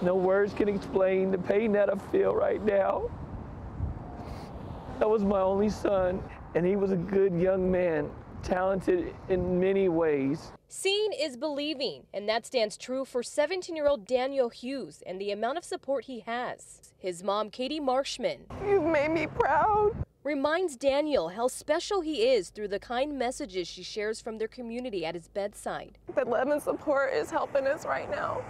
No words can explain the pain that I feel right now. That was my only son, and he was a good young man, talented in many ways. Seeing is believing, and that stands true for 17 year old Daniel Hughes and the amount of support he has. His mom, Katie Marshman, You've made me proud. reminds Daniel how special he is through the kind messages she shares from their community at his bedside. The love and support is helping us right now.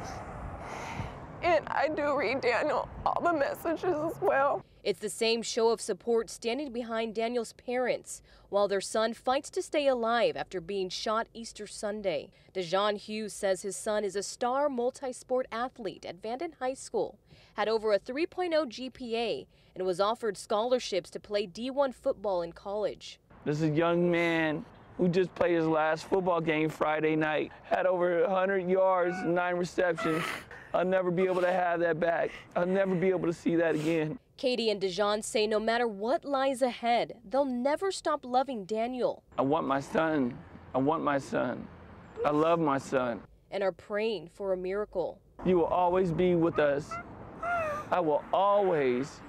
And I do read Daniel all the messages as well. It's the same show of support standing behind Daniel's parents while their son fights to stay alive after being shot Easter Sunday. Dejan Hughes says his son is a star multi sport athlete at Vanden High School, had over a 3.0 GPA, and was offered scholarships to play D1 football in college. This is a young man who just played his last football game Friday night, had over 100 yards, nine receptions. I'll never be able to have that back. I'll never be able to see that again. Katie and Dejan say no matter what lies ahead, they'll never stop loving Daniel I want my son. I want my son. I love my son. and are praying for a miracle. You will always be with us. I will always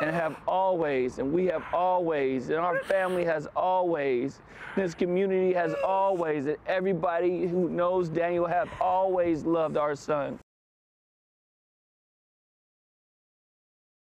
and have always, and we have always, and our family has always, this community has always, and everybody who knows Daniel have always loved our son.